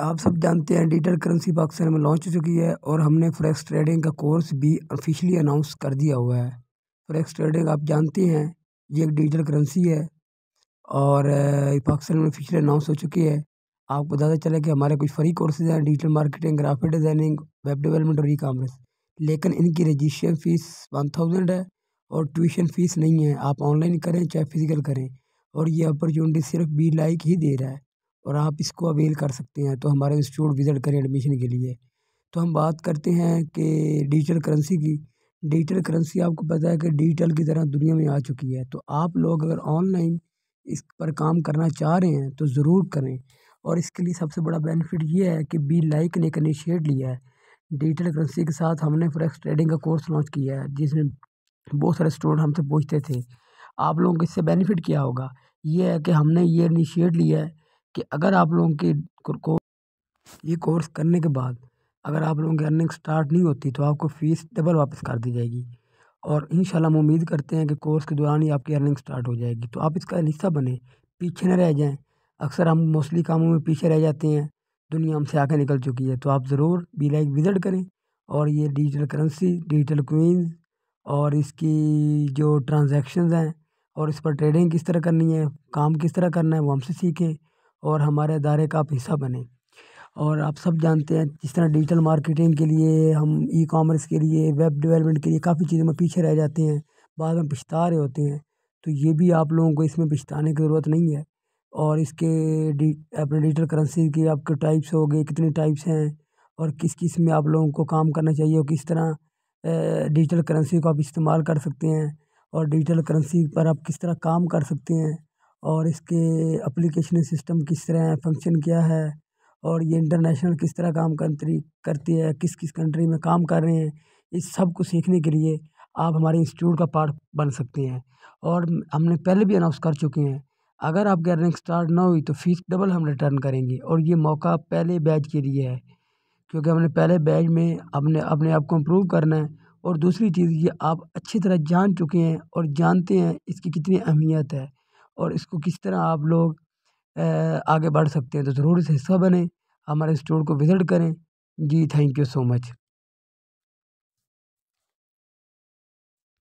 आप सब जानते हैं डिजिटल करेंसी पाकिस्तान में लॉन्च हो चुकी है और हमने फॉरेक्स ट्रेडिंग का कोर्स भी ऑफिशियली अनाउंस कर दिया हुआ है। फॉरेक्स ट्रेडिंग आप जानते हैं, ये एक डिजिटल करेंसी है और पाकिस्तान में ऑफिशियली अनाउंस हो चुकी है। आपको बताते चले कि हमारे कुछ फ्री कोर्सेज हैं digital marketing graphic designing web development और ई कामर्स लेकिन इनकी रजिस्ट्रेशन फ़ीस वन थाउज़ेंड है और ट्यूशन फ़ीस नहीं है। आप ऑनलाइन करें, चाहे फ़िज़िकल करें और ये अपॉर्चुनिटी सिर्फ़ बी लाइक ही दे रहा है। और आप इसको अवेल कर सकते हैं। तो हमारे इंस्टीट्यूट विज़िट करें एडमिशन के लिए। तो हम बात करते हैं कि डिजिटल करेंसी की। डिजिटल करेंसी आपको पता है कि डिजिटल की तरह दुनिया में आ चुकी है। तो आप लोग अगर ऑनलाइन इस पर काम करना चाह रहे हैं तो ज़रूर करें। और इसके लिए सबसे बड़ा बेनिफिट ये है कि बी लाइक ने एक इनिशिएट लिया है। डिजिटल करेंसी के साथ हमने फ्रेक्स ट्रेडिंग का कोर्स लॉन्च किया है, जिसमें बहुत सारे स्टूडेंट हमसे पूछते थे। आप लोगों को इससे बेनिफिट क्या होगा? ये है कि हमने ये इनिशिएट लिया है कि अगर आप लोगों की को ये कोर्स करने के बाद अगर आप लोगों की अर्निंग स्टार्ट नहीं होती तो आपको फ़ीस डबल वापस कर दी जाएगी। और इन हम उम्मीद करते हैं कि कोर्स के दौरान ही आपकी अर्निंग स्टार्ट हो जाएगी। तो आप इसका हिस्सा बने, पीछे न रह जाएँ। अक्सर हम मोस्टली कामों में पीछे रह जाते हैं, दुनिया हमसे आगे निकल चुकी है। तो आप ज़रूर बी लाइक विज़िट करें और ये डिजिटल करेंसी, डिजिटल क्वींस और इसकी जो ट्रांजैक्शंस हैं और इस पर ट्रेडिंग किस तरह करनी है, काम किस तरह करना है, वो हमसे सीखें। और हमारे अदारे का आप हिस्सा बने। और आप सब जानते हैं जिस तरह डिजिटल मार्केटिंग के लिए, हम ई कॉमर्स के लिए, वेब डेवलपमेंट के लिए काफ़ी चीज़ों में पीछे रह जाते हैं, बाद में पछता रहे होते हैं। तो ये भी आप लोगों को इसमें पछताने की ज़रूरत नहीं है। और इसके अपने डिजिटल करेंसी के आपके टाइप्स हो गए, कितने टाइप्स हैं, और किस किसमें आप लोगों को काम करना चाहिए और किस तरह डिजिटल करेंसी को आप इस्तेमाल कर सकते हैं, और डिजिटल करेंसी पर आप किस तरह काम कर सकते हैं। और इसके अप्लीकेशन सिस्टम किस तरह है फ़ंक्शन क्या है और ये इंटरनेशनल किस तरह काम कंट्री करती है किस किस कंट्री में काम कर रहे हैं, इस सबको सीखने के लिए आप हमारे इंस्टीट्यूट का पार्ट बन सकते हैं। और हमने पहले भी अनाउंस कर चुके हैं, अगर आपकी अर्निंग स्टार्ट ना हुई तो फ़ीस डबल हम रिटर्न करेंगे और ये मौका पहले बैच के लिए है, क्योंकि हमने पहले बैच में अपने अपने आप को इम्प्रूव करना है और दूसरी चीज़ ये आप अच्छी तरह जान चुके हैं और जानते हैं इसकी कितनी अहमियत है। और इसको किस तरह आप लोग आगे बढ़ सकते हैं तो ज़रूर इस हिस्सा बने। हमारे स्टोर को विज़िट करें। जी, थैंक यू सो मच।